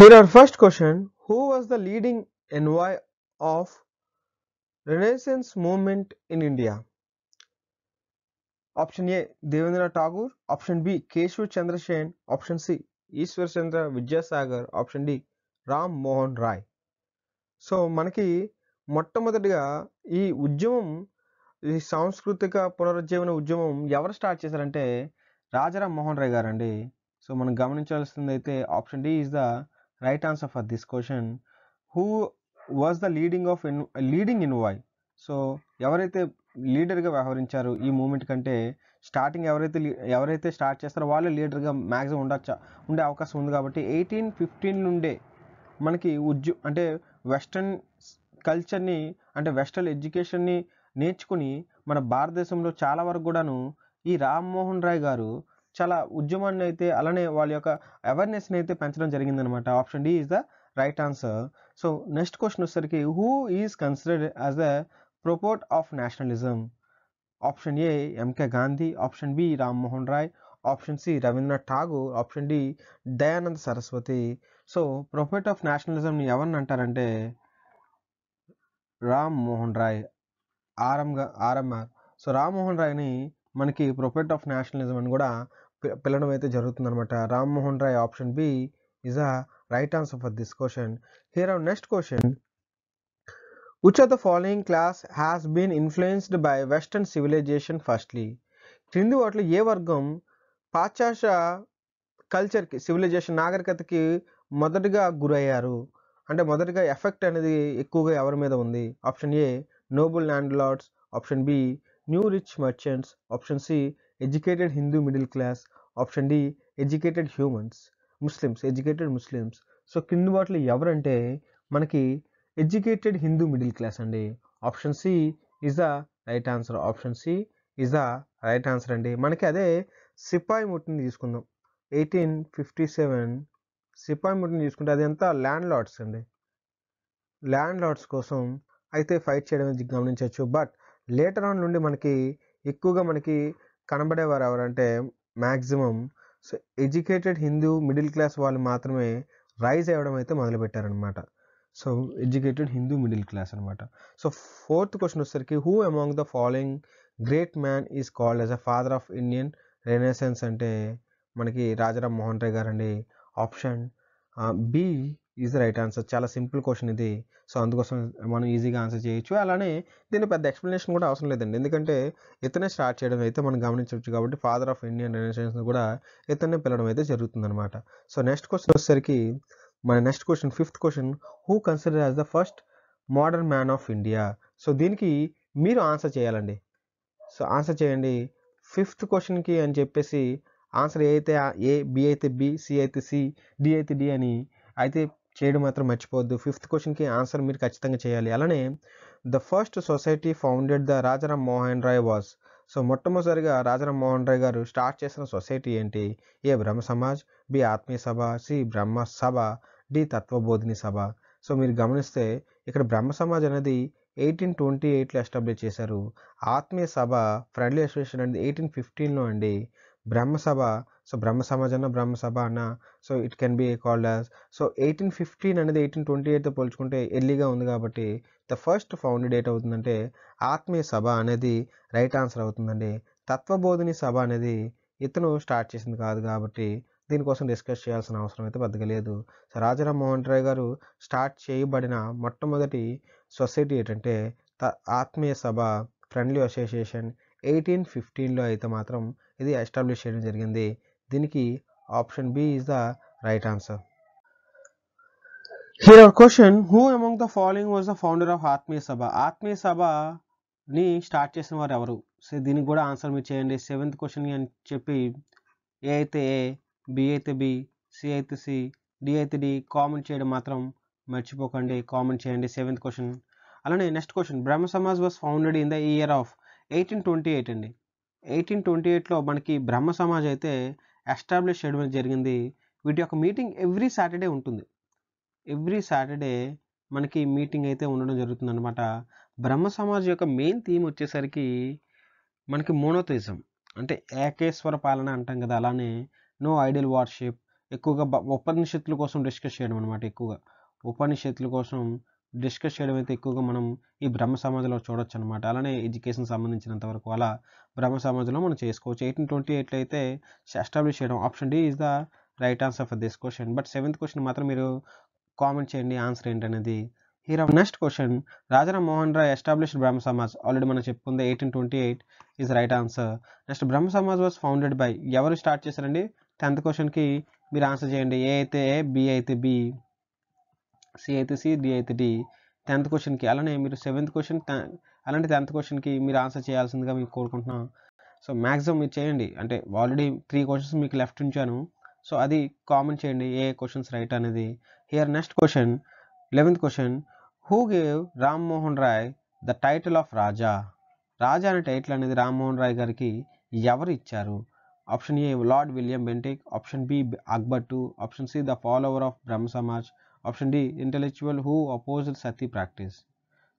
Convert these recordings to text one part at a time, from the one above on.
Here our first question Who was the leading envoy of Renaissance movement in India? Option A Devendra Tagore, Option B Keshav Chandra Sen, Option C Ishwar Chandra Vidyasagar, Option D Ram Mohan Roy so మనకి మొట్టమొదటిగా ఈ ఉద్యమం ఈ సాంస్కృతిక పునరుజ్జీవన ఉద్యమం ఎవరు start చేశారంటే రాజారాం మోహన్ రాయ్ గారు అండి సో మనం గమనించాల్సింది అయితే option D is the right answer for this question who was the leading of in leading in why so ఎవరైతే లీడర్గా వ్యవహరించారు ఈ మూమెంట్ కంటే స్టార్టింగ్ ఎవరైతే లీ- ఎవరైతే స్టార్ట్ చేస్తారో వాళ్ళే లీడర్గా మ్యాక్సిమం ఉండొచ్చా ఉండే అవకాశం ఉంది కాబట్టి ఎయిటీన్ ఫిఫ్టీన్ నుండే మనకి ఉద్యో అంటే వెస్ట్రన్ కల్చర్ని అంటే వెస్ట్రన్ ఎడ్యుకేషన్ని నేర్చుకుని మన భారతదేశంలో చాలా వరకు కూడాను ఈ రామ్మోహన్ రాయ్ గారు చాలా ఉద్యమాన్ని అయితే అలానే వాళ్ళ యొక్క అవేర్నెస్ని అయితే పెంచడం జరిగిందనమాట option D is the right answer so next question వచ్చేసరికి who is considered as a prophet of nationalism option A MK Gandhi option B Rammohan Roy option C Rabindranath Tagore option D Dayanand Saraswati so prophet of నేషనలిజంని ఎవరిని అంటారంటే రామ్ మోహన్ రాయ్ ఆర్ఎంగా RMR so Rammohan రాయ్ని మనకి prophet of nationalism అని కూడా P- పిలవడం అయితే జరుగుతుందన్నమాట. Rammohan Roy option B is a right answer for this question here our next question which of the following class has been influenced by western civilisation firstly క్రింది వాటిలో ఏ వర్గం పాశ్చాత్య కల్చర్కి civilisation నాగరికతకి మొదటిగా గురయ్యారు? అంటే మొదటిగా ఎఫెక్ట్ అనేది ఎక్కువగా ఎవరి మీద ఉంది? Option A noble landlords option B new rich merchants option C educated Hindu middle class option D educated humans Muslims educated Muslims so కింది వాటిలో ఎవరంటే మనకి ఎడ్యుకేటెడ్ హిందూ మిడిల్ క్లాస్ అండి. Option C is the right answer option C is the right answer అండి. మనకి అదే సిపాయి ముట్టిని తీసుకుందాం. Eighteen fifty seven సిపాయి ముట్టిని తీసుకుంటే అది ఎంత? ల్యాండ్ లార్డ్స్ అండి. ల్యాండ్ లార్డ్స్ కోసం అయితే ఫైట్ చేయడం అనేది గమనించవచ్చు. బట్ లేటర్ ఆన్ నుండి మనకి ఎక్కువగా మనకి కనబడేవారు ఎవరంటే maximum so educated Hindu middle class వాళ్ళు మాత్రమే రైజ్ అవ్వడం అయితే మొదలుపెట్టారనమాట so educated Hindu middle class అనమాట సో ఫోర్త్ క్వశ్చన్ వచ్చేసరికి who among the following great man is called as a father of Indian renaissance అంటే మనకి రాజారాం మోహన్ రాయ్ గారు అండి option B uh, is right answer. చాలా సింపుల్ క్వశ్చన్ ఇది. So అందుకోసం మనం ఈజీగా ఆన్సర్ చేయొచ్చు. అలానే దీని పెద్ద ఎక్స్ప్లెనేషన్ కూడా అవసరం లేదండి. ఎందుకంటే ఇతనే స్టార్ట్ చేయడం అయితే మనం గమనించవచ్చు కాబట్టి ఫాదర్ ఆఫ్ ఇండియన్ రెనెసెన్స్ కూడా ఇతనే పిలవడం అయితే జరుగుతుందన్నమాట. సో నెక్స్ట్ క్వశ్చన్ వచ్చేసరికి మన next question fifth question who consider as the first modern man of India so దీనికి మీరు ఆన్సర్ చేయాలండి. సో ఆన్సర్ చేయండి. ఫిఫ్త్ క్వశ్చన్కి అని చెప్పేసి ఆన్సర్ ఏ అయితే ఏ బి అయితే బి సి అయితే సి డి అయితే డి అని అయితే చేయడం మాత్రం మర్చిపోవద్దు. ఫిఫ్త్ క్వశ్చన్కి ఆన్సర్ మీరు ఖచ్చితంగా చేయాలి. అలానే the first society founded the Rajaram Mohan Roy was so మొట్టమొదటిగా రాజారాం మోహన్ రాయ్ గారు స్టార్ట్ చేసిన సొసైటీ ఏంటి? ఏ బ్రహ్మ సమాజ్ బి ఆత్మీయ సభ సి బ్రహ్మ సభ డి తత్వబోధిని సభ. సో మీరు గమనిస్తే ఇక్కడ బ్రహ్మ సమాజ్ అనేది ఎయిటీన్ ట్వంటీ ఎయిట్లో ఎస్టాబ్లిష్ చేశారు. ఆత్మీయ సభ ఫ్రెండ్లీ అసోసియేషన్ అనేది ఎయిటీన్ ఫిఫ్టీన్లో అండి. బ్రహ్మ సభ సో బ్రహ్మ సమాజ్ అన్న బ్రహ్మ సభ అన్న so it can be called as so eighteen fifteen అనేది ఎయిటీన్ ట్వంటీ ఎయిట్తో పోల్చుకుంటే ఎర్లీగా ఉంది కాబట్టి ద ఫస్ట్ ఫౌండెడ్ డేట్ అవుతుందంటే ఆత్మీయ సభ అనేది రైట్ ఆన్సర్ అవుతుందండి. తత్వబోధిని సభ అనేది ఇతను స్టార్ట్ చేసింది కాదు కాబట్టి దీనికోసం డిస్కస్ చేయాల్సిన అవసరం అయితే పెద్దగా లేదు సో రాజారాం మోహన్ రాయ్ గారు స్టార్ట్ చేయబడిన మొట్టమొదటి సొసైటీ ఏంటంటే త ఆత్మీయ సభ ఫ్రెండ్లీ అసోసియేషన్ ఎయిటీన్ ఫిఫ్టీన్లో అయితే మాత్రం ఇది ఎస్టాబ్లిష్ చేయడం జరిగింది. దీనికి option B is the right answer here our question who among the following was the founder of Atmiya Sabha Atmiya సభని స్టార్ట్ చేసిన వారు ఎవరు? సో దీనికి కూడా ఆన్సర్ మీరు చేయండి. సెవెంత్ క్వశ్చన్ అని చెప్పి ఏ అయితే ఏ బి అయితే బి సి అయితే సి డి అయితే డి కామెంట్ చేయడం మాత్రం మర్చిపోకండి. కామెంట్ చేయండి. సెవెంత్ క్వశ్చన్ అలానే next question Brahmo Samaj was founded in the year of eighteen twenty eight అండి. ఎయిటీన్ ట్వంటీ ఎయిట్లో మనకి బ్రహ్మ సమాజ్ అయితే ఎస్టాబ్లిష్ చేయడం జరిగింది. వీటి యొక్క మీటింగ్ ఎవ్రీ సాటర్డే ఉంటుంది. ఎవ్రీ సాటర్డే మనకి మీటింగ్ అయితే ఉండడం జరుగుతుంది అనమాట బ్రహ్మ సమాజ్ యొక్క మెయిన్ థీమ్ వచ్చేసరికి మనకి మోనోథిజం అంటే ఏకేశ్వర పాలన అంటాం కదా అలానే నో ఐడియల్ వార్షిప్ ఎక్కువగా ఉపనిషత్తుల కోసం డిస్కస్ చేయడం అనమాట ఎక్కువగా. ఉపనిషత్తుల కోసం డిస్కస్ చేయడం అయితే ఎక్కువగా మనం ఈ బ్రహ్మ సమాజ్‌లో చూడొచ్చు అనమాట. అలానే ఎడ్యుకేషన్ సంబంధించినంత వరకు అలా బ్రహ్మ సమాజంలో మనం చేసుకోవచ్చు. 1828 అయితే ఎస్టాబ్లిష్ చేయడం option D is the right answer for this question but seventh question మాత్రం మీరు కామెంట్ చేయండి ఆన్సర్ ఏంటనేది. Here our next question Rajaram Mohan Roy established Brahmo Samaj. Already మనం చెప్పుకుంది 1828 is right answer. Next Brahmo Samaj was founded by ఎవరు start చేశారండి? Tenth క్వశ్చన్కి మీరు ఆన్సర్ చేయండి. ఏ అయితే ఏ, బి అయితే బి, సి అయితే సి, డి అయితే డి. టెన్త్ క్వశ్చన్కి అలానే మీరు సెవెంత్ క్వశ్చన్ అలాంటి టెన్త్ క్వశ్చన్కి మీరు ఆన్సర్ చేయాల్సిందిగా మీకు కోరుకుంటున్నాం. సో, మ్యాక్సిమం మీరు చేయండి. అంటే ఆల్రెడీ త్రీ క్వశ్చన్స్ మీకు లెఫ్ట్ ఉంచాను. సో, అది కామెంట్ చేయండి ఏ క్వశ్చన్స్ రైట్ అనేది. Here next question eleventh question who gave Ram Mohan Roy the title of Raja? Raja అనే టైటిల్ అనేది రామ్మోహన్ రాయ్ గారికి ఎవరు ఇచ్చారు? Option A Lord William Bentinck, option B Akbar two option C the follower of Brahmo Samaj, option D intellectual who oppose Sati practice.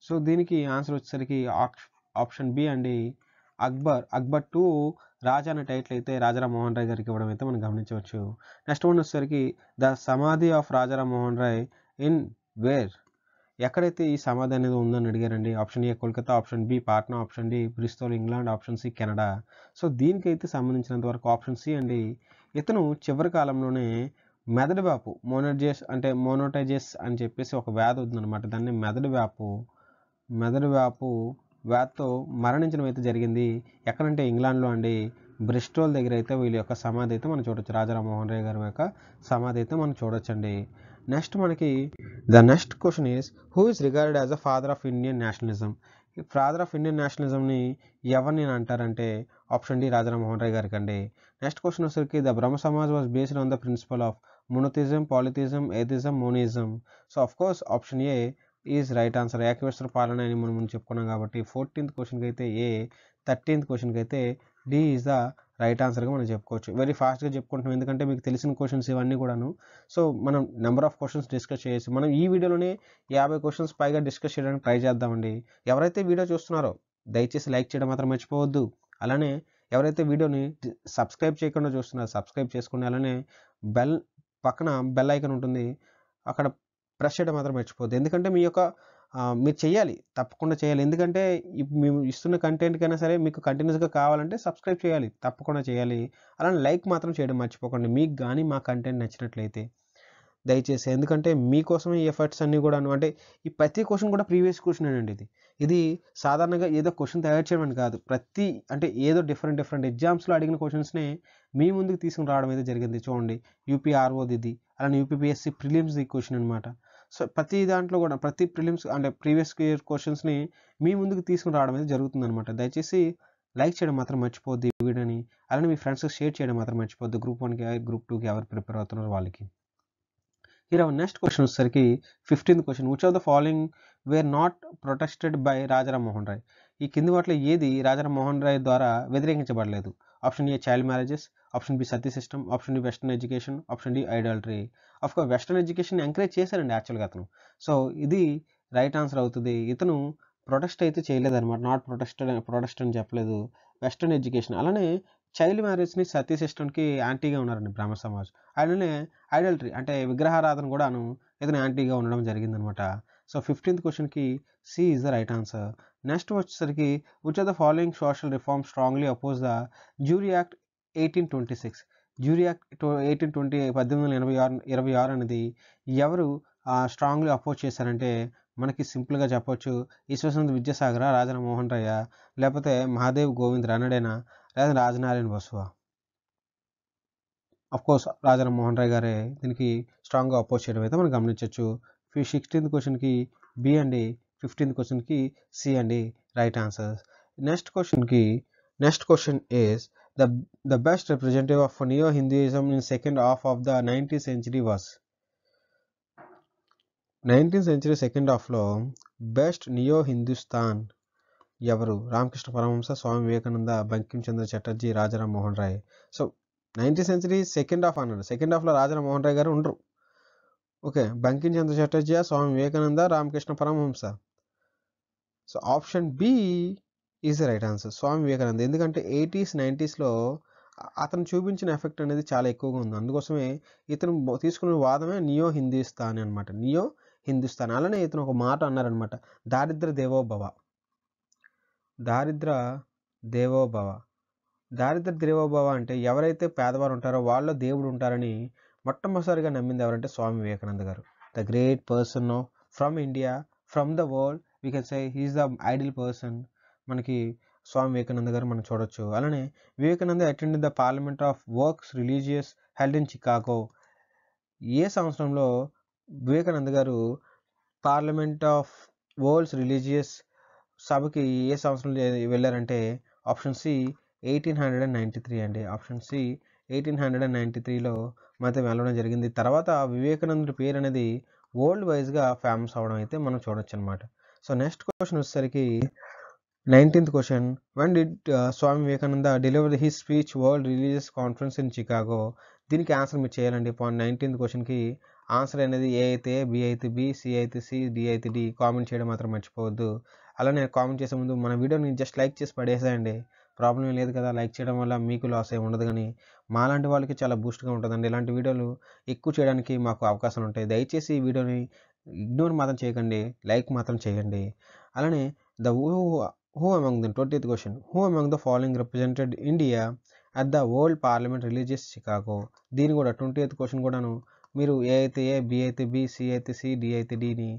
So, దీనికి answer వచ్చేసరికి option B అండి. Akbar Akbar two రాజా అనే title అయితే రాజారాం మోహన్ రాయ్ గారికి ఇవ్వడం అయితే మనం గమనించవచ్చు. నెక్స్ట్ వన్ వచ్చేసరికి the samadhi of Rajaram Mohan Roy in where? ఎక్కడైతే ఈ సమాధి అనేది ఉందని అడిగారండి. Option A Kolkata, option B Patna, option D Bristol England, option C Canada. So, దీనికైతే సంబంధించినంత వరకు ఆప్షన్ సి అండి. ఇతను చివరి కాలంలోనే మెదడు వ్యాపు మోనోజెస్ అంటే మోనోటైజెస్ అని చెప్పేసి ఒక వ్యాధి ఉందన్నమాట. దాన్ని మెదడు వ్యాపు మెదడు వ్యాపు వ్యాధితో మరణించడం అయితే జరిగింది. ఎక్కడంటే ఇంగ్లాండ్‌లో అండి. బ్రిస్టోల్ దగ్గర అయితే వీళ్ళ యొక్క సమాధి అయితే మనం చూడొచ్చు. రాజారామోహన్ రాయ్ గారి యొక్క సమాధి అయితే మనం చూడొచ్చండి. నెక్స్ట్ మనకి the next question is who is regarded as a father of Indian nationalism? Father of Indian నేషనలిజంని ఎవరిని అంటారంటే ఆప్షన్ డి రాజారామోహన్ రాయ్ రాయ్ గారికండి. నెక్స్ట్ క్వశ్చన్ వచ్చరికి the Brahmo Samaj was based on the principle of monotheism, polytheism, atheism, monism. So, of course option A is right answer. ఏకవేశ్వర పాలన అని మనం చెప్పుకున్నాం కాబట్టి fourteenth క్వశ్చన్కి అయితే ఏ, థర్టీన్త్ క్వశ్చన్కి అయితే డి ఈజ్ ద రైట్ ఆన్సర్‌గా మనం చెప్పుకోవచ్చు. వెరీ ఫాస్ట్‌గా చెప్పుకుంటున్నాం. ఎందుకంటే మీకు తెలిసిన క్వశ్చన్స్ ఇవన్నీ కూడాను. సో, మనం నెంబర్ ఆఫ్ క్వశ్చన్స్ డిస్కస్ చేయొచ్చు. మనం ఈ వీడియోలోనే యాభై క్వశ్చన్స్ పైగా డిస్కస్ చేయడానికి ట్రై చేద్దామండి. ఎవరైతే వీడియో చూస్తున్నారో దయచేసి లైక్ చేయడం మాత్రం మర్చిపోవద్దు. అలానే ఎవరైతే వీడియోని సబ్స్క్రైబ్ చేయకుండా చూస్తున్నారో సబ్స్క్రైబ్ చేసుకోండి. అలానే బెల్ పక్కన బెల్ ఐకన్ ఉంటుంది. అక్కడ ప్రెస్ చేయడం మాత్రం మర్చిపోద్దు ఎందుకంటే మీ యొక్క మీరు చేయాలి. తప్పకుండా చేయాలి. ఎందుకంటే మేము ఇస్తున్న కంటెంట్‌కైనా సరే మీకు కంటిన్యూస్‌గా కావాలంటే సబ్స్క్రైబ్ చేయాలి. తప్పకుండా చేయాలి. అలానే లైక్ మాత్రం చేయడం మర్చిపోకండి. మీకు కానీ మా కంటెంట్ నచ్చినట్లయితే. దయచేసి ఎందుకంటే మీకోసమే ఈ ఎఫర్ట్స్ అన్నీ కూడా అంటే ఈ ప్రతి క్వశ్చన్ కూడా ప్రీవియస్ క్వెషనేనండి ఇది. ఇది సాధారణంగా ఏదో క్వశ్చన్ తయారు చేయడం అని కాదు. ప్రతి అంటే ఏదో డిఫరెంట్ డిఫరెంట్ ఎగ్జామ్స్‌లో అడిగిన క్వశ్చన్స్నే మీ ముందుకు తీసుకుని రావడం అయితే జరిగింది. చూడండి యూపీఆర్ఓది ఇది. అలానే యూపీపీఎస్సీ ప్రిలిమ్స్‌ది క్వశ్చన్ అనమాట. సో, ప్రతి దాంట్లో కూడా ప్రతి ప్రిలిమ్స్ అంటే ప్రీవియస్ ఇయర్ క్వశ్చన్స్ని మీ ముందుకు తీసుకుని రావడం అయితే జరుగుతుందనమాట. దయచేసి లైక్ చేయడం మాత్రం మర్చిపోద్ది ఈ వీడియోని. అలానే మీ ఫ్రెండ్స్‌కి షేర్ చేయడం మాత్రం మర్చిపోద్ది గ్రూప్ వన్కి గ్రూప్ టూకి ఎవరు ప్రిపేర్ అవుతున్నారో వాళ్ళకి. హీరో నెక్స్ట్ క్వశ్చన్ వచ్చేసరికి fifteenth question which of the following were not protested by Rajaram Mohan Roy? ఈ కింది వాటిలో ఏది రాజారాం మోహన్ రాయ్ ద్వారా వ్యతిరేకించబడలేదు? Option A child marriages, option B sati system, option D western education, option D idolatry. Of course western education encourage చేశారండి యాక్చువల్‌గా అతను. So, ఇది right answer అవుతుంది ఇతను ప్రొటెస్ట్ అయితే చేయలేదనమాట. నాట్ ప్రొటెస్ట్ ప్రొటెస్ట్ అని చెప్పలేదు. వెస్టర్న్ ఎడ్యుకేషన్ అలానే చైల్డ్ మ్యారేజ్‌ని సతీ సిస్టమ్‌కి యాంటీగా ఉన్నారండి బ్రహ్మ సమాజ్. అలానే ఐడల్టరీ అంటే విగ్రహారాధన కూడాను ఇతను యాంటీగా ఉండడం జరిగిందనమాట. సో, ఫిఫ్టీన్త్ క్వశ్చన్కి C is the right answer. Next వచ్చేసరికి which are the following social reform strongly oppose the jury act 1826? Jury act to 1820 1886 26 అనేది ఎవరు స్ట్రాంగ్లీ అపోజ్ చేశారంటే మనకి సింపుల్‌గా చెప్పొచ్చు. ఈశ్వరచంద్ర విద్యాసాగరా, రాజన మోహన్ రయ్య లేకపోతే మహాదేవ్ గోవింద్ రానడేనా, లేదా రాజనారాయణ బసువా? కోర్స్ రాజన మోహన్ రాయ్ గారే దీనికి స్ట్రాంగ్‌గా అపోజ్ చేయడం అయితే మనం గమనించవచ్చు ఫీ సిక్స్టీన్త్ క్వశ్చన్కి బి అండి. ఫిఫ్టీన్త్ క్వశ్చన్కి సి అండి రైట్ ఆన్సర్స్. నెక్స్ట్ క్వశ్చన్కి next question is the the best representative of neo Hinduism in second half of the 19థ్ century was? 19థ్ సెంచరీ సెకండ్ హాఫ్‌లో బెస్ట్ నియో హిందుస్థాన్ ఎవరు? రామకృష్ణ పరమహంస, స్వామి వివేకానంద, బంకించంద్ర చటర్జీ, రాజారాం మోహన్ రాయ్. సో, 19థ్ సెంచరీ సెకండ్ హాఫ్ అన్నాడు. Second హాఫ్‌లో రాజారాం మోహన్ రాయ్ గారు ఉండరు. Okay. Bankim Chandra Swami Vivekananda, Ramakrishna Paramahamsa. So, option B is the right answer. Swami Vivekananda. ఎందుకంటే 80స్, 90స్‌లో అతను చూపించిన ఎఫెక్ట్ అనేది చాలా ఎక్కువగా ఉంది అందుకోసమే ఇతను తీసుకున్న వాదమే నియో హిందూస్థాన్ అనమాట నియో హిందుస్థాన్ అలానే ఇతను ఒక మాట అన్నారనమాట దారిద్ర దేవోభవ దారిద్ర దేవోభవ దారిద్ర దేవోభవ అంటే ఎవరైతే పేదవారు ఉంటారో వాళ్ళ దేవుడు ఉంటారని మొట్టమొదటిసారిగా నమ్మింది ఎవరంటే స్వామి వివేకానంద గారు. The great person from India from the world we can say he's the ideal person మనకి స్వామి వివేకానంద గారు మనం చూడొచ్చు. అలానే Vivekananda attend the parliament of world's religious held in Chicago ఏ సంవత్సరంలో వివేకానంద గారు పార్లమెంట్ ఆఫ్ వరల్డ్స్ రిలీజియస్ సభకి ఏ సంవత్సరంలో వెళ్ళారంటే option C eighteen hundred and. Ninety three అండి option C eighteen hundred and ninety త్రీలో అయితే వెళ్ళడం జరిగింది. తర్వాత వివేకానందుడి పేరు అనేది వరల్డ్ వైజ్గా ఫేమస్ అవడం అయితే మనం చూడొచ్చు అనమాట సో నెక్స్ట్ క్వశ్చన్ వచ్చేసరికి nineteenth question one did Swami Vivekananda deliver his speech world religious conference in Chicago దీనికి ఆన్సర్ మీరు చేయాలండి. పాయింట్ నైన్టీన్త్ క్వశ్చన్కి ఆన్సర్ అనేది ఏ అయితే బి అయితే బి సి అయితే సి డి అయితే డి కామెంట్ చేయడం మాత్రం మర్చిపోవద్దు. అలానే కామెంట్ చేసే ముందు మన వీడియోని జస్ట్ లైక్ చేసి పడేసేయండి. ప్రాబ్లం లేదు కదా. లైక్ చేయడం వల్ల మీకు లాస్ ఏమి ఉండదు కానీ మాలాంటి వాళ్ళకి చాలా బూస్ట్గా ఉంటుందండి. ఇలాంటి వీడియోలు ఎక్కువ చేయడానికి మాకు అవకాశాలు ఉంటాయి. దయచేసి ఈ వీడియోని ఇగ్నోర్ మాత్రం చేయకండి. లైక్ మాత్రం చేయండి. అలానే the who who among the twenty question. Who among the following represented India at the world parliament religious Chicago. దీని కూడా ట్వంటీ ఎయిత్ క్వశ్చన్ కూడాను మీరు ఏ అయితే ఏ బి అయితే బి సి అయితే సి డి అయితే డిని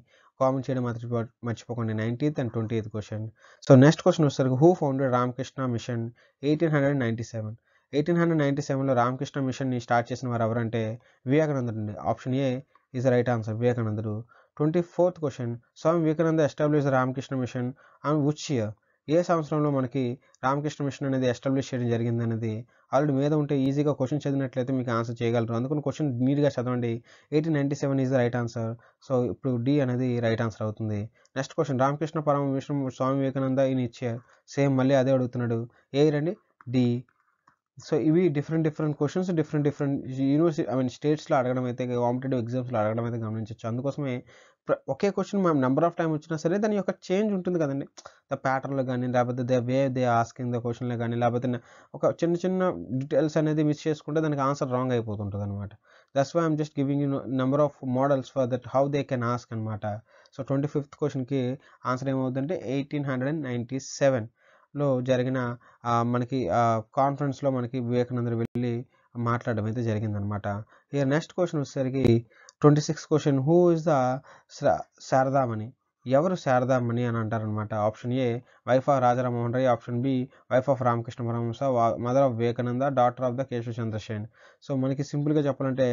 కామెంట్ చేయడం మాత్రం మర్చిపోకండి. Nineteenth and twenty eighth question. So next question వచ్చేసరికి who founded Ramakrishna mission eighteen hundred ninety seven. Eighteen hundred ninety సెవెన్లో రామకృష్ణ మిషన్ని స్టార్ట్ చేసిన వారు ఎవరంటే వివేకానందుడు అండి option A is right answer వివేకానందుడు. Twenty fourth question Swami Vivekananda establish Ramakrishna mission ఆమె ఉచ్ ఇయర్ ఏ సంవత్సరంలో మనకి రామకృష్ణ మిషన్ అనేది ఎస్టాబ్లిష్ చేయడం జరిగింది అనేది ఆల్రెడీ మీద ఉంటే ఈజీగా క్వశ్చన్ చదివినట్లయితే మీకు ఆన్సర్ చేయగలరు. అందుకని క్వశ్చన్ నీట్గా చదవండి. Eighteen ninety seven is the right answer. So ఇప్పుడు డి అనేది రైట్ ఆన్సర్ అవుతుంది. Next question Ramakrishna Parama mission Swami Vivekananda ఈయన ఇచ్చే సేమ్ మళ్ళీ అదే అడుగుతున్నాడు. ఏ రండి? డి. సో ఇవి different different questions different different university I mean స్టేట్స్లో అడగడం అయితే కాంపిటేటివ్ ఎగ్జామ్స్లో అడగడం అయితే గమనించవచ్చు అందుకోసమే ఒకే క్వశ్చన్ మనం నెంబర్ ఆఫ్ టైం వచ్చినా సరే దాని యొక్క చేంజ్ ఉంటుంది కదండి. ద ప్యాటర్న్లో కానీ లేకపోతే the way they asking the క్వశ్చన్లో కానీ లేకపోతే ఒక చిన్న చిన్న డీటెయిల్స్ అనేది మిస్ చేసుకుంటే దానికి ఆన్సర్ రాంగ్ అయిపోతుంటుంది అనమాట that's why I'm just giving you number of models for that how they can ask అనమాట సో ట్వంటీ ఫిఫ్త్ క్వశ్చన్కి ఆన్సర్ ఏమవుతుందంటే eighteen hundred and ninety seven లో జరిగిన మనకి కాన్ఫరెన్స్లో మనకి వివేకానంద వెళ్ళి మాట్లాడడం అయితే జరిగిందనమాట. ఇక నెక్స్ట్ క్వశ్చన్ వచ్చేసరికి twenty six question who is the Saradamani? ఎవరు శారదామణి అని అంటారనమాట. Option A wife of Rajarammohan Roy. Option B wife of Ramakrishna Paramahamsa mother of Vivekananda. Daughter of the Keshava Chandrasen so మనకి సింపుల్గా చెప్పాలంటే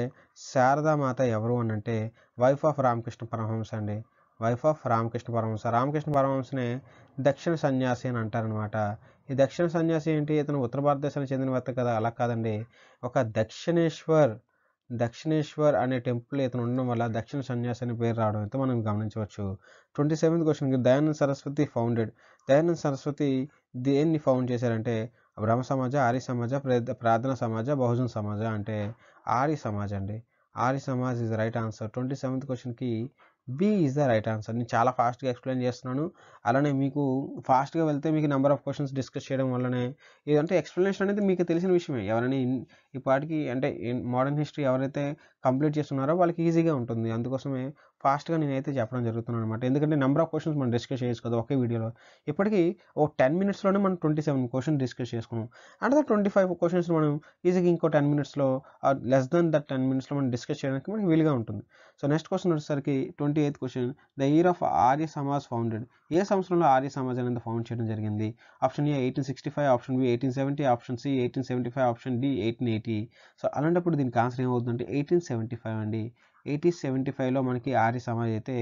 శారదామాత ఎవరు అని అంటే వైఫ్ ఆఫ్ రామకృష్ణ పరమహంస అండి. Wife of Ramakrishna Paramahamsa. Ramakrishna పరమహంసనే దక్షిణ సన్యాసి అని అంటారనమాట ఈ దక్షిణ సన్యాసి ఏంటి? ఇతను ఉత్తర భారతదేశానికి చెందిన వ్యక్తి కదా. అలా కాదండి. ఒక దక్షిణేశ్వర్ దక్షిణేశ్వర్ అనే టెంపుల్ ఇతను ఉండడం వల్ల దక్షిణ సన్యాసి అనే పేరు రావడం అయితే మనం గమనించవచ్చు. Twenty seventh question Dayananda Saraswati founded. Dayananda Saraswati దేన్ని ఫౌండ్ చేశారంటే బ్రహ్మ సమాజ ఆర్య సమాజ ప్రార్థన సమాజ బహుజన్ సమాజ అంటే ఆర్య సమాజ్ అండి. Arya Samaj is right answer. Twenty seventh క్వశ్చన్కి B is the right answer. నేను చాలా ఫాస్ట్గా ఎక్స్ప్లెయిన్ చేస్తున్నాను. అలానే మీకు ఫాస్ట్గా వెళ్తే మీకు నెంబర్ ఆఫ్ క్వశ్చన్స్ డిస్కస్ చేయడం వల్లనే ఏదంటే ఎక్స్ప్లెనేషన్ అనేది మీకు తెలిసిన విషయమే. ఎవరైనా ఈ పాటికి అంటే మోడర్న్ హిస్టరీ ఎవరైతే కంప్లీట్ చేస్తున్నారో వాళ్ళకి ఈజీగా ఉంటుంది. అందుకోసమే ఫాస్ట్గా నేనైతే చెప్పడం జరుగుతున్నాను అనమాట ఎందుకంటే నెంబర్ ఆఫ్ క్వశ్చన్స్ మనం డిస్కస్ చేయొచ్చు కదా ఒకే వీడియోలో. ఇప్పటికీ ఓ టెన్ మినిట్స్లోనే మనం ట్వంటీ సెవెన్ క్వశ్చన్ డిస్కస్ చేసుకున్నాం. అంటే ట్వంటీ ఫైవ్ క్వశ్చన్స్ మనం ఈజీగా ఇంకో టెన్ మినిట్స్లో లెస్ దెన్ దట్ టెన్ మినిట్స్లో మనం డిస్కస్ చేయడానికి మనకి వీలుగా ఉంటుంది. సో నెక్స్ట్ క్వశ్చన్ వచ్చేసరికి twenty eighth question the year of Arya Samaj founded. ఏ సంవత్సరంలో ఆర్య సమాజ్ అనేది ఫౌండ్ చేయడం జరిగింది? Option A eighteen sixty five option B eighteen seventy option C eighteen seventy five option D eighteen eighty. So అలాంటప్పుడు దీనికి answer ఏమవుతుందంటే eighteen seventy five అండి. Eighteen seventy ఫైవ్లో మనకి ఆర్య సమాజ్ అయితే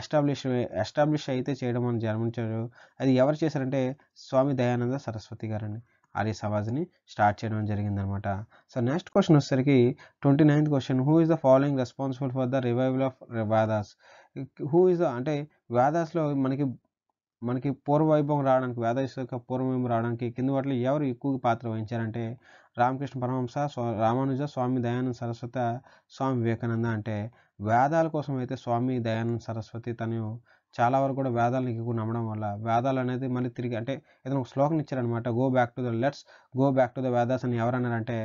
ఎస్టాబ్లిష్ ఎస్టాబ్లిష్ అయితే చేయడం మనం జన్మించారు. అది ఎవరు చేశారంటే స్వామి దయానంద సరస్వతి గారండి. ఆర్య సమాజ్ని స్టార్ట్ చేయడం జరిగిందనమాట. సో నెక్స్ట్ క్వశ్చన్ వచ్చేసరికి twenty ninth question. Who is the following responsible for the revival of Vedas who is the అంటే వేదాస్లో మనకి మనకి పూర్వ వైభవం రావడానికి వేదాస్ యొక్క పూర్వ వైభవం రావడానికి కింద వాటిలో ఎవరు ఎక్కువ పాత్ర వహించారంటే రామకృష్ణ పరమహంస స్వా రామానుజ స్వామి దయానంద సరస్వతి స్వామి వివేకానంద అంటే వేదాల కోసం అయితే స్వామి దయానంద సరస్వతి తను చాలా వరకు కూడా వేదాలను ఎక్కువ నమ్మడం వల్ల వేదాలు అనేది మళ్ళీ తిరిగి అంటే ఏదైనా ఒక శ్లోకం ఇచ్చారనమాట go back to the let's go back to the Vedas అని ఎవరన్నారంటే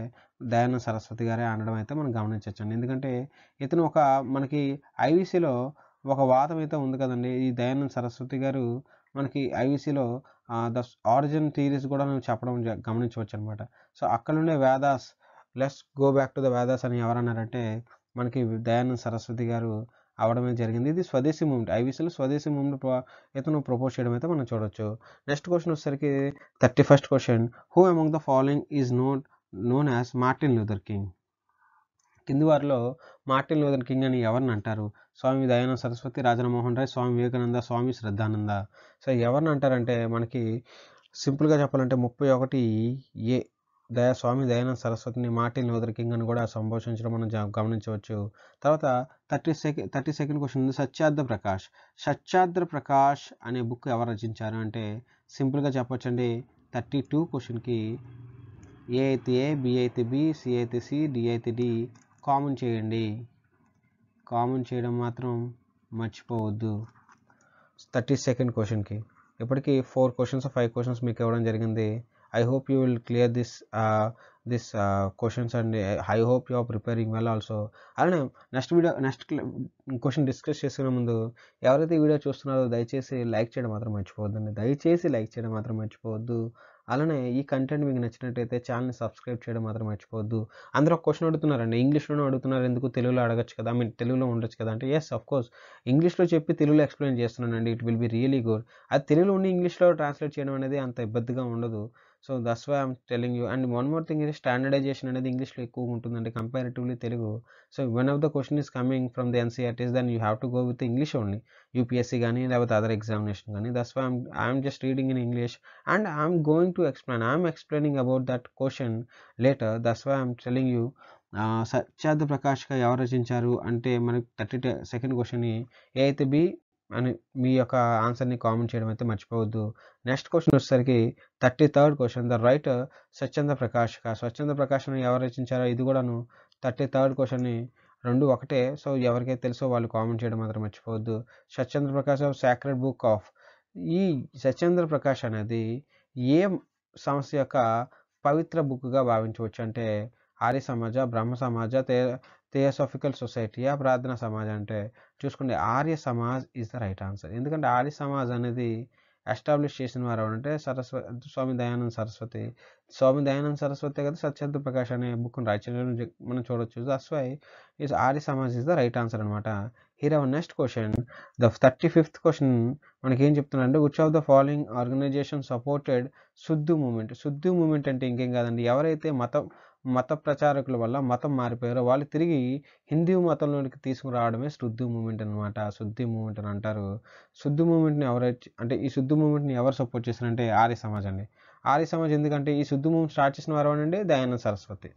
దయానంద సరస్వతి గారే అనడం అయితే మనం గమనించవచ్చండి ఎందుకంటే ఇతను ఒక మనకి ఐవీసీలో ఒక వాదం అయితే ఉంది కదండి ఈ దయానంద సరస్వతి గారు మనకి ఐవీసీలో ద ఆరిజిన్ థీరీస్ కూడా మనం చెప్పడం జ- గమనించవచ్చు అనమాట సో అక్కడ ఉండే Vedas let's go back to the Vedas అని ఎవరన్నారంటే మనకి దయానంద సరస్వతి గారు అవడమే జరిగింది. ఇది స్వదేశీ మూమెంట్. ఐవీసీలో స్వదేశీ మూమెంట్ ఇతను ప్రపోజ్ చేయడం అయితే మనం చూడొచ్చు. నెక్స్ట్ క్వశ్చన్ వచ్చేసరికి thirty first question who among the following is not known as Martin Luther King కింది వారిలో మార్టిన్ లూథర్ కింగ్ అని ఎవరిని అంటారు? స్వామి దయానంద సరస్వతి రాజనమోహన్ రాయ్ స్వామి వివేకానంద స్వామి శ్రద్ధానంద. సో ఎవరిని అంటారంటే మనకి సింపుల్గా చెప్పాలంటే ముప్పై ఒకటి ఏ దయా స్వామి దయానంద సరస్వతిని మార్టిన్ లూథర్ కింగ్ అని కూడా సంభాషించడం మనం గమనించవచ్చు. తర్వాత thirty second thirty second question ఉంది. సత్యార్థ ప్రకాష్. సత్యార్థ ప్రకాష్ అనే బుక్ ఎవరు రచించారు అంటే సింపుల్గా చెప్పొచ్చండి. థర్టీ టూ క్వశ్చన్కి ఏ అయితే ఏ బి అయితే బి సి అయితే సి డి అయితే డి కామన్ చేయండి. కామన్ చేయడం మాత్రం మర్చిపోవద్దు. థర్టీ సెకండ్ క్వశ్చన్కి. ఇప్పటికీ ఫోర్ క్వశ్చన్స్ ఫైవ్ క్వశ్చన్స్ మీకు ఇవ్వడం జరిగింది. I hope you will clear this this questions and I hope you are preparing well also. అలానే next video next question discuss చేసుకునే ముందు ఎవరైతే వీడియో చూస్తున్నారో దయచేసి లైక్ చేయడం మాత్రం మర్చిపోవద్దండి. దయచేసి లైక్ చేయడం మాత్రం మర్చిపోవద్దు. అలానే ఈ కంటెంట్ మీకు నచ్చినట్టయితే ఛానల్ని సబ్స్క్రైబ్ చేయడం మాత్రం మర్చిపోవద్దు. అందరూ ఒక క్వశ్చన్ అడుగుతున్నారండి. ఇంగ్లీష్లోనే అడుగుతున్నారు ఎందుకు తెలుగులో అడగచ్చు కదా? ఐ మీన్ తెలుగులో ఉండొచ్చు కదా? అంటే ఎస్ అఫ్ కోర్స్ ఇంగ్లీష్లో చెప్పి తెలుగులో ఎక్స్ప్లెయిన్ చేస్తున్నానండి. It will be really good. అది తెలుగులో ఉండి ఇంగ్లీష్లో ట్రాన్స్లేట్ చేయడం అనేది అంత ఇబ్బందిగా ఉండదు. So that's why I'm telling you and one more thing ఇది స్టాండర్డైజేషన్ అనేది ఇంగ్లీష్లో ఎక్కువ ఉంటుందండి comparatively Telugu. So one of the question is coming from the NCERTs then you have to go with English only UPSC కానీ లేకపోతే other examination కానీ that's why I'm I'm just reading in English and I'm going to explain I'm explaining about that question later that's why I'm telling you Satyarth ప్రకాష్గా ఎవరు రచించారు అంటే మనకి thirty second question ఏ అయితే B అని మీ యొక్క ఆన్సర్ని comment చేయడం అయితే మర్చిపోవద్దు. నెక్స్ట్ క్వశ్చన్ వచ్చేసరికి thirty third question the writer Swachchanda Prakash Swachchanda Prakash అని ఎవరు రచించారో ఇది కూడాను థర్టీ థర్డ్ క్వశ్చన్ని రెండు ఒకటే. సో ఎవరికైతే తెలుసో వాళ్ళు కామెంట్ చేయడం మాత్రం మర్చిపోవద్దు. Swachchandra Prakash of sacred book of ఈ స్వచ్ఛంద్ర ప్రకాష్ అనేది ఏ సంస్థ యొక్క పవిత్ర బుక్గా భావించవచ్చు? అంటే ఆర్య సమాజ బ్రహ్మ సమాజ తే థియోసాఫికల్ సొసైటీయా ప్రార్థనా సమాజ్ అంటే చూసుకుంటే Arya Samaj is the right answer ఎందుకంటే ఆర్య సమాజ్ అనేది ఎస్టాబ్లిష్ చేసిన వారు ఎవరంటే సరస్వతి స్వామి దయానంద సరస్వతి. స్వామి దయానంద సరస్వతి కదా సత్యంత ప్రకాష్ అనే బుక్ను రాయడం మనం చూడొచ్చు. That's why is Arya Samaj is the right answer అనమాట here our next question the thirty fifth question మనకి ఏం చెప్తున్నారంటే which of the following organisation supported Shuddhi movement Shuddhi movement అంటే ఇంకేం కాదండి ఎవరైతే మతం మత ప్రచారకుల వల్ల మతం మారిపోయారో. వాళ్ళు తిరిగి హిందూ మతంలోనికి తీసుకురావడమే శుద్ధి మూమెంట్ అనమాట శుద్ధి మూమెంట్ అని అంటారు. శుద్ధి మూమెంట్ని ఎవరైతే అంటే ఈ శుద్ధి మూమెంట్ని ఎవరు సపోర్ట్ చేశారంటే ఆర్య సమాజ్ అండి. ఆర్య సమాజ్ ఎందుకంటే ఈ శుద్ధి మూమెంట్ స్టార్ట్ చేసిన వారు అండి దయానంద సరస్వతి.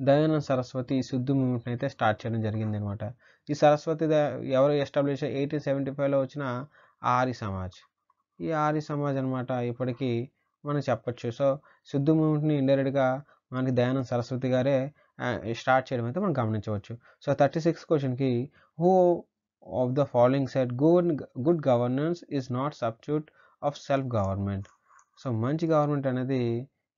దయానంద సరస్వతి ఈ శుద్ధి మూమెంట్ని అయితే స్టార్ట్ చేయడం జరిగింది అనమాట ఈ సరస్వతి ద- ఎవరు ఎస్టాబ్లిష్ ఎయిటీన్ సెవెంటీ ఫైవ్లో వచ్చిన ఆర్య సమాజ్. ఈ ఆర్య సమాజ్ అనమాట ఇప్పటికీ మనం చెప్పచ్చు. సో సిద్ధు మూమెంట్ని ఇండైరెక్ట్గా మనకి దయానంద సరస్వతి గారే స్టార్ట్ చేయడం అయితే మనం గమనించవచ్చు. సో థర్టీ సిక్స్ క్వశ్చన్కి who of the following set good good governance is not substitute of self government. So మంచి గవర్నమెంట్ అనేది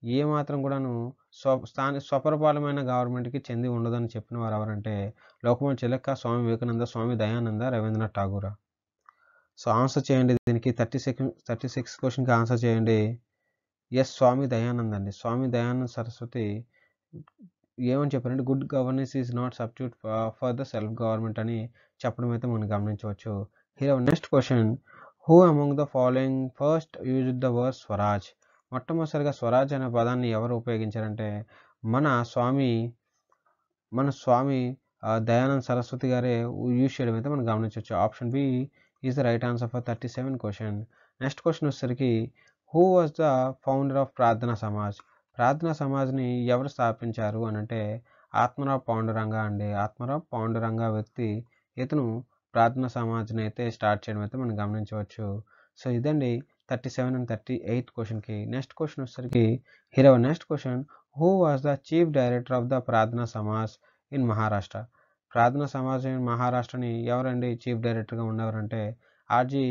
ఏ మాత్రం కూడాను స్వ స్థాని స్వపరపాలమైన గవర్నమెంట్కి చెంది ఉండదని చెప్పిన వారు ఎవరంటే లోకమాన్ చిలక్క స్వామి వివేకానంద స్వామి దయానంద రవీంద్రనాథ్ ఠాగూర్. సో ఆన్సర్ చేయండి దీనికి. థర్టీ సెకండ్ థర్టీ సిక్స్ క్వశ్చన్కి ఆన్సర్ చేయండి. ఎస్ స్వామి దయానంద్ అండి స్వామి దయానంద్ సరస్వతి ఏమని చెప్పారంటే good governance is not substitute for the self government అని చెప్పడం అయితే మనం గమనించవచ్చు. Here our next question. Who among the following first use the word Swaraj? మొట్టమొదటిసారిగా స్వరాజ్ అనే పదాన్ని ఎవరు ఉపయోగించారంటే మన స్వామి మన స్వామి దయానంద్ సరస్వతి గారే యూజ్ చేయడం అయితే మనం గమనించవచ్చు. Option B is the right answer for thirty seven question. Next question వచ్చేసరికి who was the founder of Prarthana Samaj Prarthana సమాజ్ని ఎవరు స్థాపించారు అని అంటే ఆత్మరావు పాండురంగ అండి. ఆత్మరావు పాండురంగ వ్యక్తి. ఇతను ప్రార్థనా సమాజ్ని అయితే స్టార్ట్ చేయడం అయితే మనం గమనించవచ్చు. సో ఇదండి thirty seven and thirty eighth క్వశ్చన్కి నెక్స్ట్ క్వశ్చన్ వచ్చేసరికి here our next question who was the chief director of the Prarthana Samaj in Maharashtra ప్రార్థనా సమాజం మహారాష్ట్రని ఎవరండి? చీఫ్ డైరెక్టర్గా ఉన్నవారంటే RG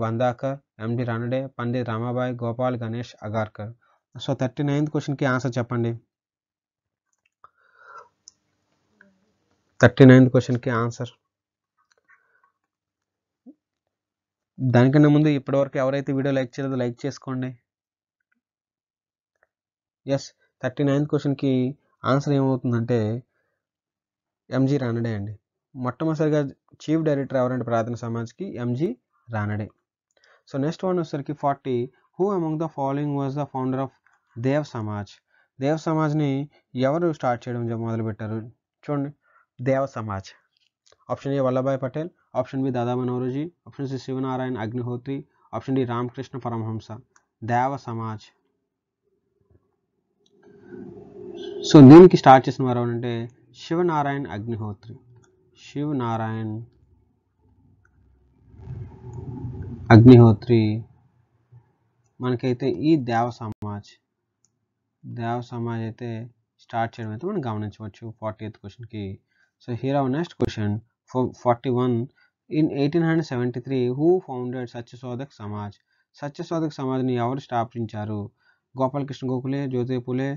Bhandarkar MD Ranade Pandit Ramabai Gopal Ganesh Agarkar so thirty ninth క్వశ్చన్కి answer చెప్పండి. Thirty ninth క్వశ్చన్కి answer. దానికన్నా ముందు ఇప్పటివరకు ఎవరైతే వీడియో లైక్ చేయలేదో లైక్ చేసుకోండి. ఎస్ థర్టీ నైన్త్ క్వశ్చన్కి ఆన్సర్ ఏమవుతుందంటే ఎంజీ రానడే అండి. మొట్టమొదటిసారిగా చీఫ్ డైరెక్టర్ ఎవరంటే Prarthana సమాజ్కి? MG Ranade. So next one వచ్చేసరికి forty. Who among the following was the founder of Dev Samaj. Dev సమాజ్ని ఎవరు స్టార్ట్ చేయడం మొదలుపెట్టారు? చూడండి. Deva Samaj. Option A Vallabhbhai Patel option B Dada Manoroji option C Shivnarayan Agnihotri option D Ramakrishna Paramahamsa. Deva Samaj. So దీనికి start చేసిన వారు ఎవరంటే శివనారాయణ అగ్నిహోత్రి. శివనారాయణ్ అగ్నిహోత్రి. మనకైతే ఈ దేవ సమాజ్ దేవ సమాజ్ అయితే స్టార్ట్ చేయడం అయితే మనం గమనించవచ్చు ఫార్టీ ఎయిత్ క్వశ్చన్కి so here our next question forty one in eighteen hundred seventy three who founded Satyashodhak Samaj Satyashodhak సమాజ్ని ఎవరు స్థాపించారు? గోపాలకృష్ణ గోఖలే జ్యోతి పులే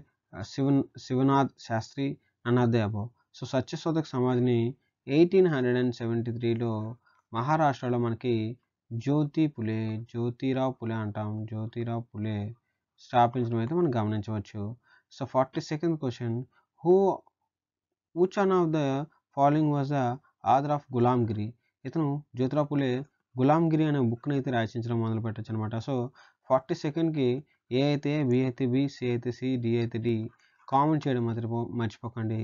శివన్ శివనాథ్ శాస్త్రి అనాథే సో సత్యశోధక్ సమాజ్ని ఎయిటీన్ హండ్రెడ్ అండ్ సెవెంటీ త్రీలో మహారాష్ట్రలో మనకి జ్యోతి పులే జ్యోతిరావు పులే అంటాం. జ్యోతిరావు పులే స్థాపించడం అయితే మనం గమనించవచ్చు. So forty second question. Who which one of the following was the author of Gulamgiri ఇతను జ్యోతిరావు పులే గులాంగిరి అనే బుక్ని అయితే రచించడం మొదలు పెట్టచ్చు అనమాట సో ఫార్టీ సెకండ్కి ఏ అయితే బి అయితే బి సి అయితే సి డి అయితే డి కామెంట్ చేయడం మర్చిపో మర్చిపోకండి.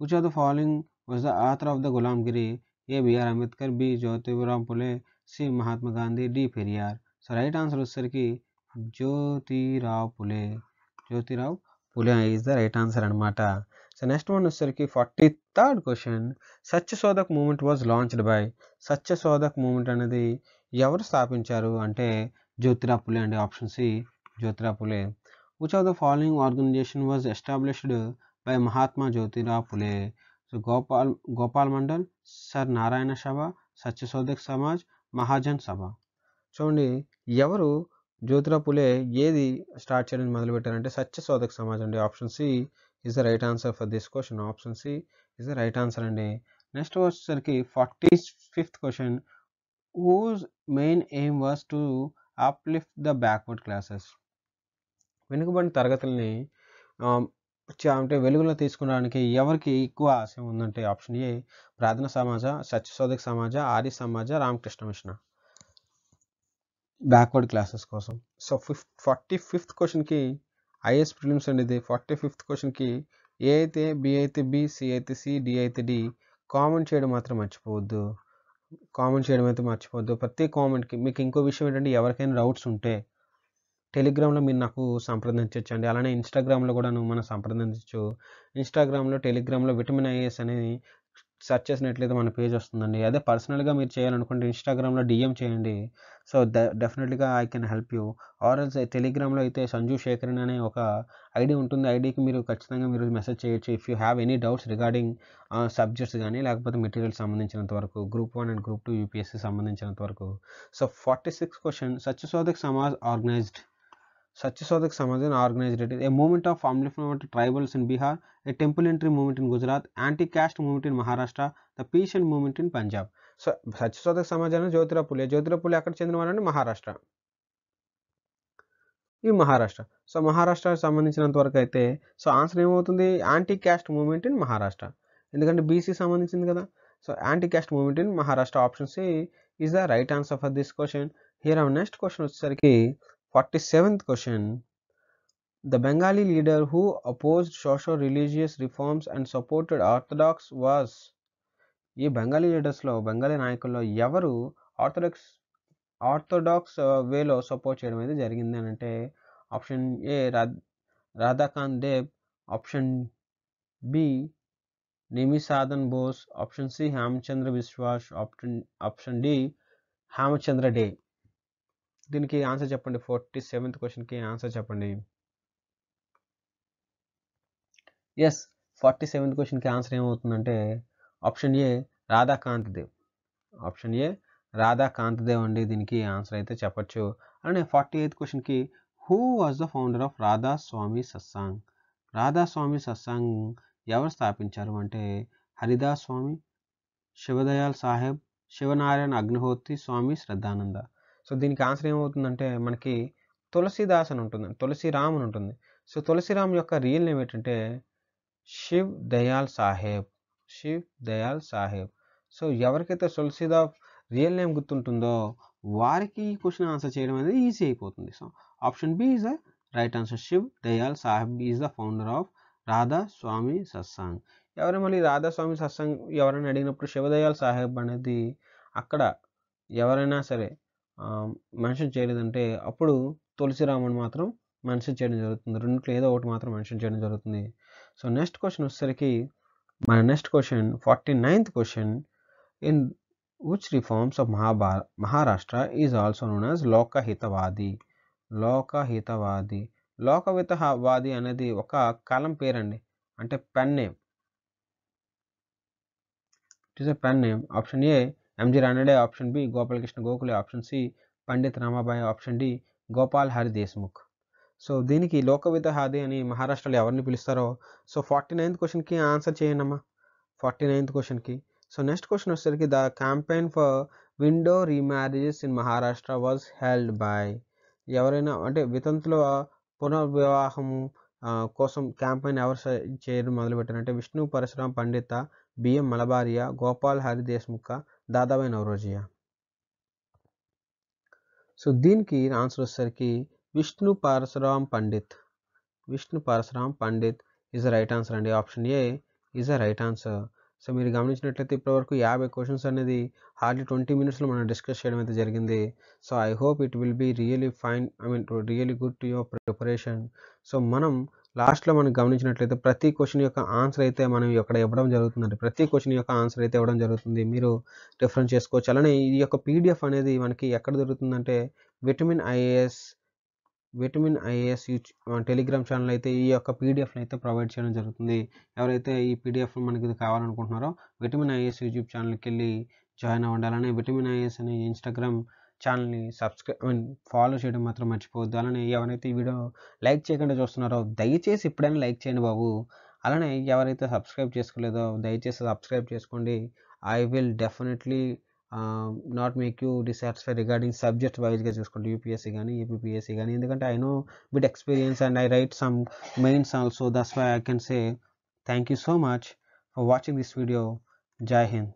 Which of the following was the author of the Gulamgiri A B R Ambedkar B Jyotirao Phule C Mahatma Gandhi D Periyar. So right answer వచ్చేసరికి Jyotirao Phule. Jyotirao Phule is the right answer అనమాట so next one వచ్చేసరికి forty third question Satya Satyashodhak movement was launched by Satya Satyashodhak movement అనేది ఎవరు స్థాపించారు అంటే జ్యోతిరావు పులే అండి option C Jyotirao Phule. Which of the following organization was established by Mahatma Jyotirao Phule? So Gopal Gopal Mandal sir Narayana Sabha Satyashodhak Samaj Mahajan సభ. చూడండి ఎవరు జ్యోతిరావు పులే ఏది start చేయడం మొదలుపెట్టారంటే సత్య సోదక సమాజ్ అండి. Option C is the right answer for this question option C is the right answer అండి. Next వచ్చేసరికి forty fifth question whose main aim was to uplift the backward classes వెనుకబడిన తరగతుల్ని um, అంటే వెలుగులో తీసుకురావడానికి ఎవరికి ఎక్కువ ఆశయం ఉందంటే ఆప్షన్ ఏ ప్రార్థన సమాజ Satyashodhak Samaj Arya Samaj Ramakrishna mission. Backward classes కోసం. సో ఫిఫ్త్ ఫార్టీ ఫిఫ్త్ క్వశ్చన్కి ఐఎస్ ప్రిలిమ్స్ అండి ఇది ఫార్టీ ఫిఫ్త్ క్వశ్చన్కి ఏ అయితే బి అయితే బి సి అయితే సి డి అయితే డి కామెంట్ చేయడం మాత్రం మర్చిపోవద్దు. కామెంట్ చేయడం అయితే మర్చిపోవద్దు. ప్రతి కామెంట్కి మీకు ఇంకో విషయం ఏంటంటే ఎవరికైనా డౌట్స్ ఉంటే టెలిగ్రామ్లో మీరు నాకు సంప్రదించవచ్చు అండి అలానే ఇన్స్టాగ్రామ్లో కూడా నువ్వు మనం సంప్రదించవచ్చు ఇన్స్టాగ్రామ్లో టెలిగ్రామ్లో విటమిన్ ఐఎస్ అనేది సెర్చ్ చేసినట్లయితే మన పేజ్ వస్తుందండి. అదే పర్సనల్గా మీరు చేయాలనుకుంటే ఇన్స్టాగ్రామ్లో డిఎం చేయండి. So డెఫినెట్లీగా I can help you. Or else టెలిగ్రామ్లో అయితే సంజు శేఖరన్ అనే ఒక ఐడి ఉంటుంది. ఐడికి మీరు ఖచ్చితంగా మీరు మెసేజ్ చేయొచ్చు. If you have any doubts regarding subjects కానీ లేకపోతే మెటీరియల్ సంబంధించినంత వరకు group one and group two UPSC సంబంధించినంత వరకు. So forty six question Satyashodhak Samaj organized. Satyasodhak Samajan organized it. A movement of upliftment tribals tribals in Bihar, a temple entry movement in Gujarat, anti-caste movement in Maharashtra, the peace movement in Punjab. So Satyashodhak సమాజాన్ని జ్యోతిరా జ్యోతిరాపులి ఎక్కడ చెందినవారండి మహారాష్ట్ర. ఈ Maharashtra. So మహారాష్ట్రకు సంబంధించినంత వరకు అయితే so answer ఏమవుతుంది? Anti caste movement in Maharashtra ఎందుకంటే బీసీ సంబంధించింది కదా. So anti caste movement in Maharashtra option C is the right answer for this question here our next question వచ్చేసరికి forty seventh question the Bengali leader who opposed social religious reforms and supported orthodox was ఈ బెంగాలీ లీడర్స్లో బెంగాలీ నాయకుల్లో ఎవరు orthodox orthodox వేలో support చేయడం అయితే జరిగింది అని అంటే option A Radhakant Dev option B Nimisadan Bose option C Hemachandra Biswas option option D Hemachandra De దీనికి ఆన్సర్ చెప్పండి. ఫార్టీ సెవెంత్ క్వశ్చన్కి ఆన్సర్ చెప్పండి. ఎస్ ఫార్టీ సెవెంత్ క్వశ్చన్కి ఆన్సర్ ఏమవుతుందంటే option A Radhakant Dev. Option A Radhakant Dev అండి దీనికి answer అయితే చెప్పచ్చు. అలానే ఫార్టీ ఎయిత్ క్వశ్చన్కి who was the founder of Radha Swami Satsang? Radha Swami Satsang ఎవరు స్థాపించారు అంటే హరిదాస్ స్వామి శివదయాల్ సాహెబ్ శివనారాయణ అగ్నిహోత్రి స్వామి శ్రద్ధానంద. సో దీనికి ఆన్సర్ ఏమవుతుందంటే మనకి తులసిదాస్ అని ఉంటుంది. తులసిరామ్ అని ఉంటుంది. సో తులసిరామ్ యొక్క రియల్ నేమ్ ఏంటంటే శివ్ దయాల్ సాహెబ్. శివ్ దయాల్ సాహెబ్. సో ఎవరికైతే తులసిదా రియల్ నేమ్ గుర్తుంటుందో వారికి ఈ క్వశ్చన్ ఆన్సర్ చేయడం అనేది ఈజీ అయిపోతుంది. So option B is the right answer Shiv Dayal Sahib is the founder of Radha Swami Satsang. ఎవరైనా మళ్ళీ రాధాస్వామి సత్సంగ్ ఎవరైనా అడిగినప్పుడు శివదయాల్ సాహెబ్ అనేది అక్కడ ఎవరైనా సరే మెన్షన్ చేయలేదంటే అప్పుడు తులసిరామని మాత్రం మెన్షన్ చేయడం జరుగుతుంది. రెండిట్లో ఏదో ఒకటి మాత్రం మెన్షన్ చేయడం జరుగుతుంది. సో నెక్స్ట్ క్వశ్చన్ వచ్చేసరికి మన next question forty ninth question. In which reforms of మహాభా Maharashtra is also known as Lokhitwadi. Lokhitwadi. Lokhitwadi అనేది ఒక కాలం పేరండి. అంటే pen name. It is a pen name. Option A M G Ranade option B Gopal Krishna Gokhale option C Pandit Ramabai option D Gopal Hari Deshmukh so దీనికి లోకవిత హాది అని మహారాష్ట్రలో ఎవరిని పిలుస్తారో? సో ఫార్టీ నైన్త్ క్వశ్చన్కి ఆన్సర్ చేయండి అమ్మా. Forty ninth క్వశ్చన్కి so next question వచ్చేసరికి the campaign for widow remarriages in Maharashtra was held by ఎవరైనా అంటే వితంతుల పునర్వివాహము కోసం క్యాంపెయిన్ ఎవరు చేయడం మొదలుపెట్టారంటే Vishnu Parashuram Pandit B M Malabari Gopal Hari Deshmukh Dadabhai Naoroji so దీనికి ఆన్సర్ వచ్చేసరికి Vishnu Parashuram Pandit. Vishnu Parashuram Pandit is a right answer అండి. Option A is a right answer so మీరు గమనించినట్లయితే ఇప్పటివరకు యాభై questions అనేది hardly twenty మినిట్స్లో మనం డిస్కస్ చేయడం అయితే జరిగింది. So I hope it will be really fine I mean really good to your preparation so మనం లాస్ట్లో మనం గమనించినట్లయితే ప్రతి క్వశ్చన్ యొక్క ఆన్సర్ అయితే మనం ఇక్కడ ఇవ్వడం జరుగుతుందండి. ప్రతి క్వశ్చన్ యొక్క ఆన్సర్ అయితే ఇవ్వడం జరుగుతుంది. మీరు రిఫరెన్స్ చేసుకోవచ్చు. అలానే ఈ యొక్క పీడిఎఫ్ అనేది మనకి ఎక్కడ దొరుకుతుందంటే vitamin IAS vitamin IAS Telegram channel అయితే ఈ యొక్క పీడిఎఫ్ని అయితే ప్రొవైడ్ చేయడం జరుగుతుంది. ఎవరైతే ఈ పీడిఎఫ్ మనకి ఇది కావాలనుకుంటున్నారో విటమిన్ ఐఏఎస్ యూట్యూబ్ ఛానల్కి వెళ్ళి జాయిన్ అవ్వండి. అలానే విటమిన్ ఐఏఎస్ అనే ఇన్స్టాగ్రామ్ ఛానల్ని సబ్స్క్రైబ్ మీన్ ఫాలో చేయడం మాత్రం మర్చిపోవద్దు. అలానే ఎవరైతే ఈ వీడియో లైక్ చేయకుండా చూస్తున్నారో దయచేసి ఇప్పుడైనా లైక్ చేయండి బాబు. అలానే ఎవరైతే సబ్స్క్రైబ్ చేసుకోలేదో దయచేసి సబ్స్క్రైబ్ చేసుకోండి. I will definitely not make you dissatisfy regarding subject వైజ్గా చూసుకోండి. యూపీఎస్సీ కానీ ఏపీఎస్సీ కానీ ఎందుకంటే I know with experience and I write some mains also that's why I can say thank you so much for watching this video Jai Hind